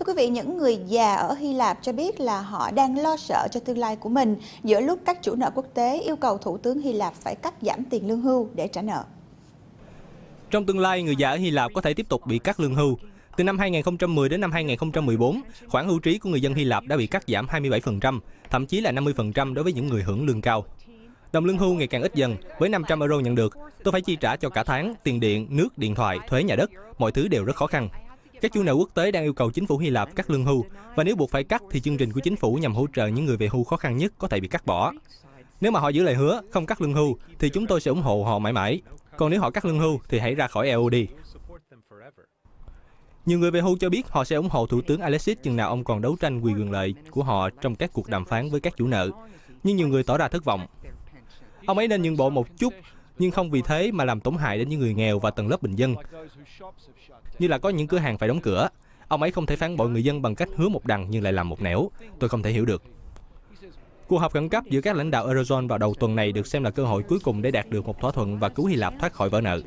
Thưa quý vị, những người già ở Hy Lạp cho biết là họ đang lo sợ cho tương lai của mình giữa lúc các chủ nợ quốc tế yêu cầu Thủ tướng Hy Lạp phải cắt giảm tiền lương hưu để trả nợ. Trong tương lai, người già ở Hy Lạp có thể tiếp tục bị cắt lương hưu. Từ năm 2010 đến năm 2014, khoản hưu trí của người dân Hy Lạp đã bị cắt giảm 27%, thậm chí là 50% đối với những người hưởng lương cao. Đồng lương hưu ngày càng ít dần, với 500 euro nhận được, tôi phải chi trả cho cả tháng, tiền điện, nước, điện thoại, thuế nhà đất, mọi thứ đều rất khó khăn. Các chủ nợ quốc tế đang yêu cầu chính phủ Hy Lạp cắt lương hưu và nếu buộc phải cắt thì chương trình của chính phủ nhằm hỗ trợ những người về hưu khó khăn nhất có thể bị cắt bỏ. Nếu mà họ giữ lời hứa không cắt lương hưu thì chúng tôi sẽ ủng hộ họ mãi mãi. Còn nếu họ cắt lương hưu thì hãy ra khỏi EU đi. Nhiều người về hưu cho biết họ sẽ ủng hộ Thủ tướng Alexis chừng nào ông còn đấu tranh quyền quyền lợi của họ trong các cuộc đàm phán với các chủ nợ. Nhưng nhiều người tỏ ra thất vọng. Ông ấy nên nhượng bộ một chút, nhưng không vì thế mà làm tổn hại đến những người nghèo và tầng lớp bình dân. Như là có những cửa hàng phải đóng cửa. Ông ấy không thể phán bội người dân bằng cách hứa một đằng nhưng lại làm một nẻo. Tôi không thể hiểu được. Cuộc họp khẩn cấp giữa các lãnh đạo Eurozone vào đầu tuần này được xem là cơ hội cuối cùng để đạt được một thỏa thuận và cứu Hy Lạp thoát khỏi vỡ nợ.